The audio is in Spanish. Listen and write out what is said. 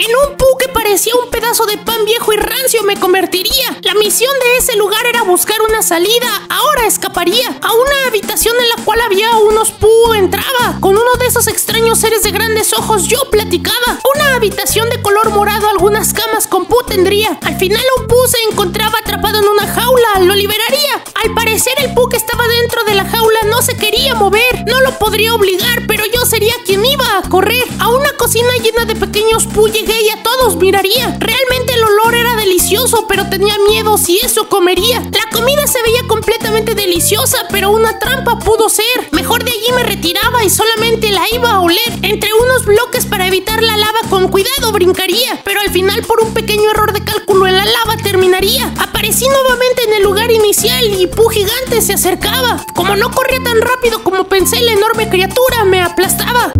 En un pu que parecía un pedazo de pan viejo y rancio me convertiría. La misión de ese lugar era buscar una salida. Ahora escaparía a una habitación en la cual había unos pu. Entraba con uno de esos extraños seres de grandes ojos. Yo platicaba. Una habitación de color morado, algunas camas con pu tendría. Al final un pu se encontraba atrapado en una jaula. Lo liberaría. Al parecer el pu que estaba dentro de la jaula no se quería mover. No lo podría obligar, pero yo sería quien iba a correr. A una cocina llena de pequeños pu llegué y a todos miraría. Realmente el olor era delicioso, pero tenía miedo si eso comería. La comida se veía completamente deliciosa, pero una trampa pudo ser. Mejor de allí me retiraba y solamente la iba a oler. Entre unos bloques para evitar la lava con cuidado brincaría, pero al final por un pequeño error de cálculo en la lava terminaría. Aparecí nuevamente en el lugar inicial y Pu gigante se acercaba. Como no corría tan rápido como pensé, la enorme criatura me aplastaba.